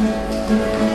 Música